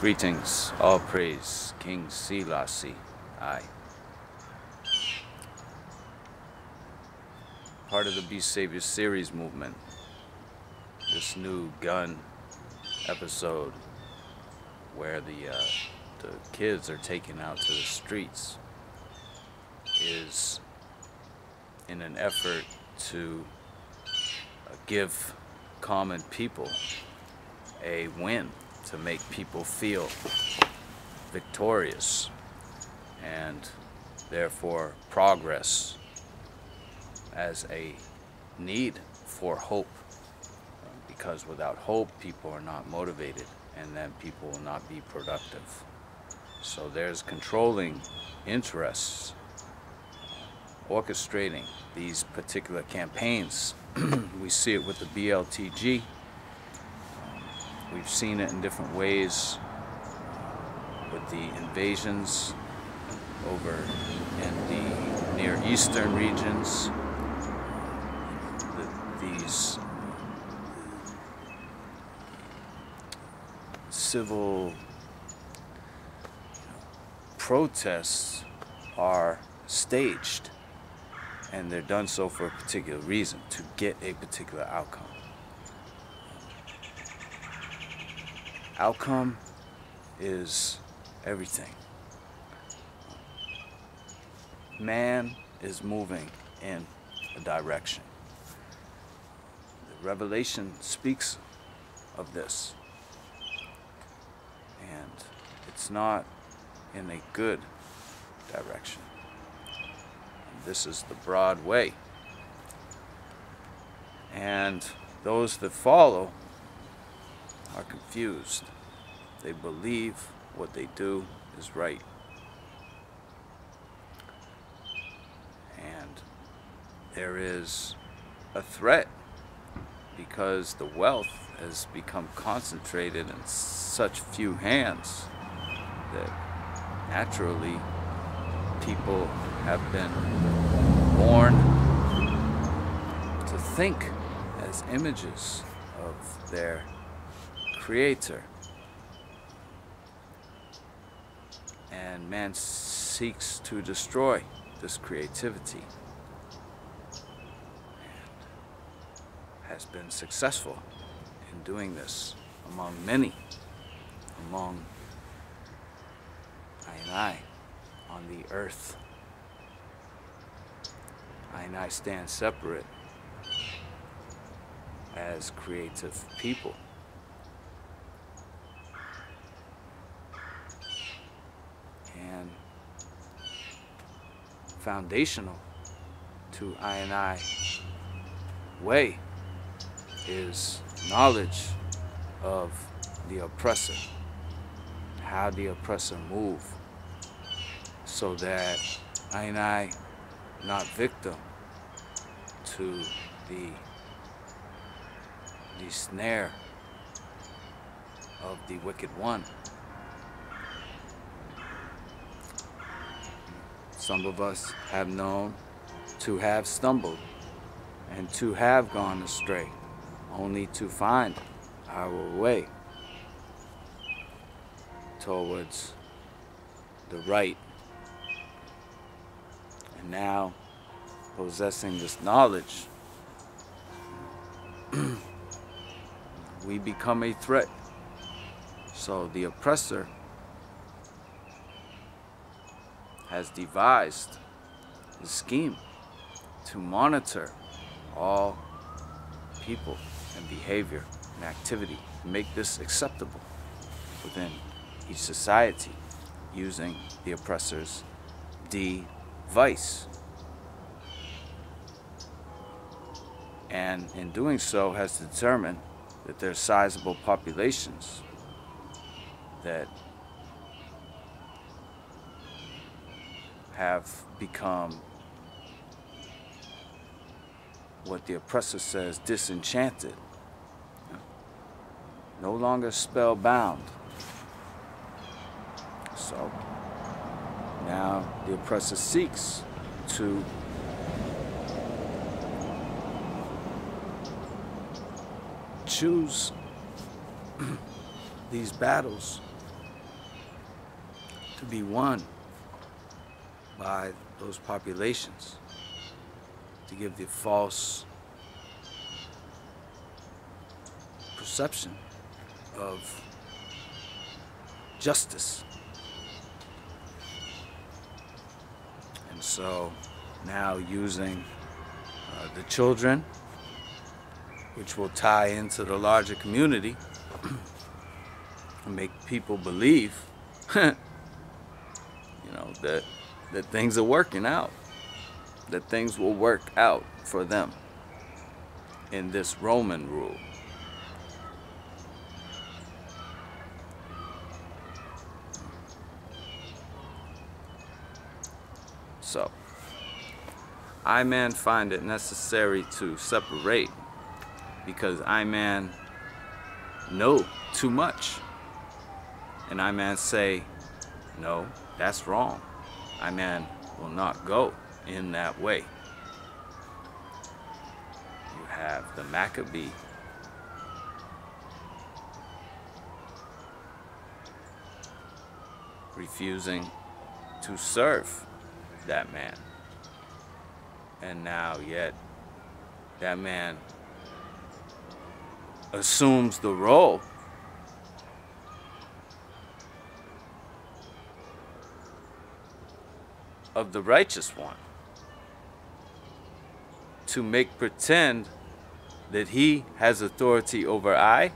Greetings, all praise, King Selassie. I. Part of the Beast Savior series movement. This new gun episode where the uh, the kids are taken out to the streets is in an effort to uh, give common people a win to make people feel victorious and therefore progress as a need for hope. Because without hope people are not motivated and then people will not be productive. So there's controlling interests orchestrating these particular campaigns. We see it with the BLTG We've seen it in different ways with the invasions over in the Near Eastern regions. The, these civil protests are staged and they're done so for a particular reason to get a particular outcome. Outcome is everything. Man is moving in a direction. The Revelation speaks of this. And it's not in a good direction. This is the broad way. And those that follow are confused. They believe what they do is right. And there is a threat because the wealth has become concentrated in such few hands that naturally people have been born to think as images of their creator. And man seeks to destroy this creativity. And has been successful in doing this among many, among I and I on the earth. I and I stand separate as creative people. Foundational to I and I way is knowledge of the oppressor, how the oppressor move, so that I and I not victim to the the snare of the wicked one. Some of us have known to have stumbled and to have gone astray, only to find our way towards the right. And now, possessing this knowledge, we become a threat. So the oppressor has devised a scheme to monitor all people and behavior and activity make this acceptable within each society using the oppressor's device. And in doing so has determined that there's sizable populations that have become what the oppressor says disenchanted, no longer spellbound. So now the oppressor seeks to choose these battles to be won by those populations, to give the false perception of justice. And so now using uh, the children, which will tie into the larger community, and make people believe, you know, that that things are working out, that things will work out for them in this Roman rule. So, I man find it necessary to separate because I man know too much. And I man say, no, that's wrong. I man will not go in that way. You have the Maccabee. refusing to serve that man. And now, yet, that man assumes the role of the righteous one to make pretend that he has authority over I